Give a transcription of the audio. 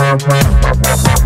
Transcrição e